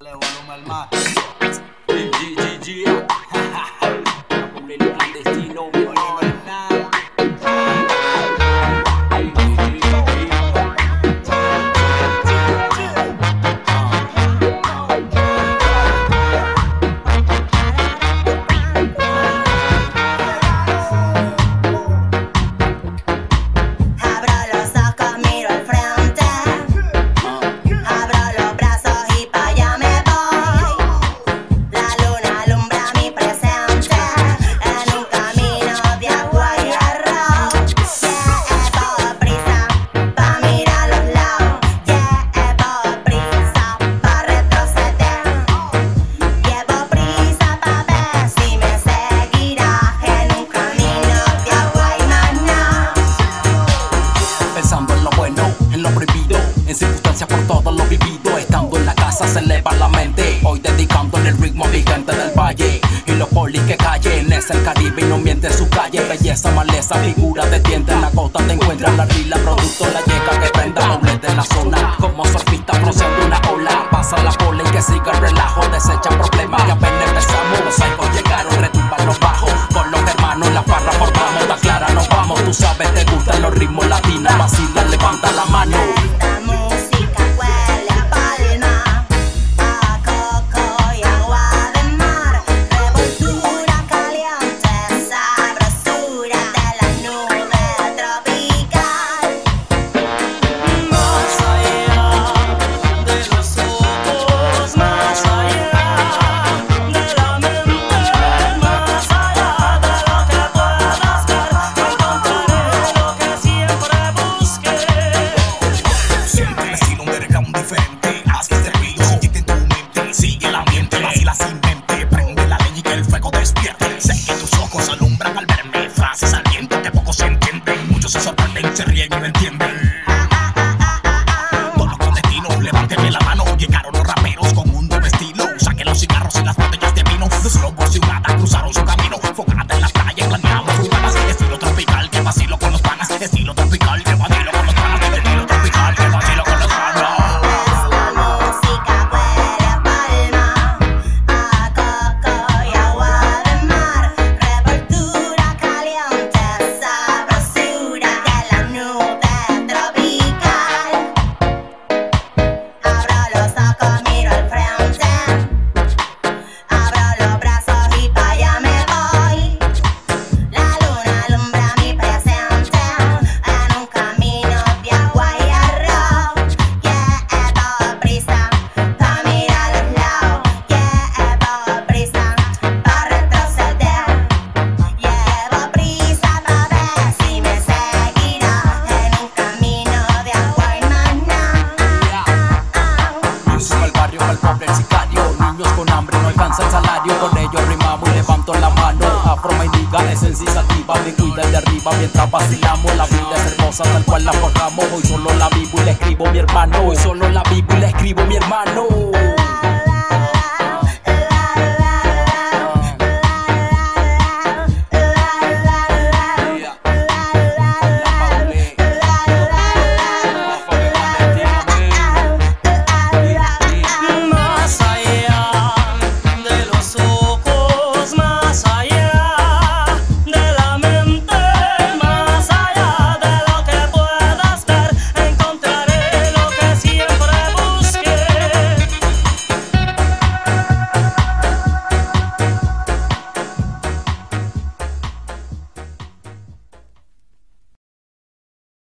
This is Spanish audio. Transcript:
Le volumen al mar. GGG. Clandestino, violento. circunstancias por todo lo vivido. Estando en la casa se eleva la mente. Hoy dedicándole el ritmo a mi gente del valle. Y los polis que callen es el Caribe y no miente su calle. Belleza, maleza, figura de tienda. En la costa te encuentras la rila, producto mientras vacilamos. La vida es hermosa tal cual la forjamos. Hoy solo la vivo y la escribo mi hermano. Hoy solo la vivo y la escribo mi hermano.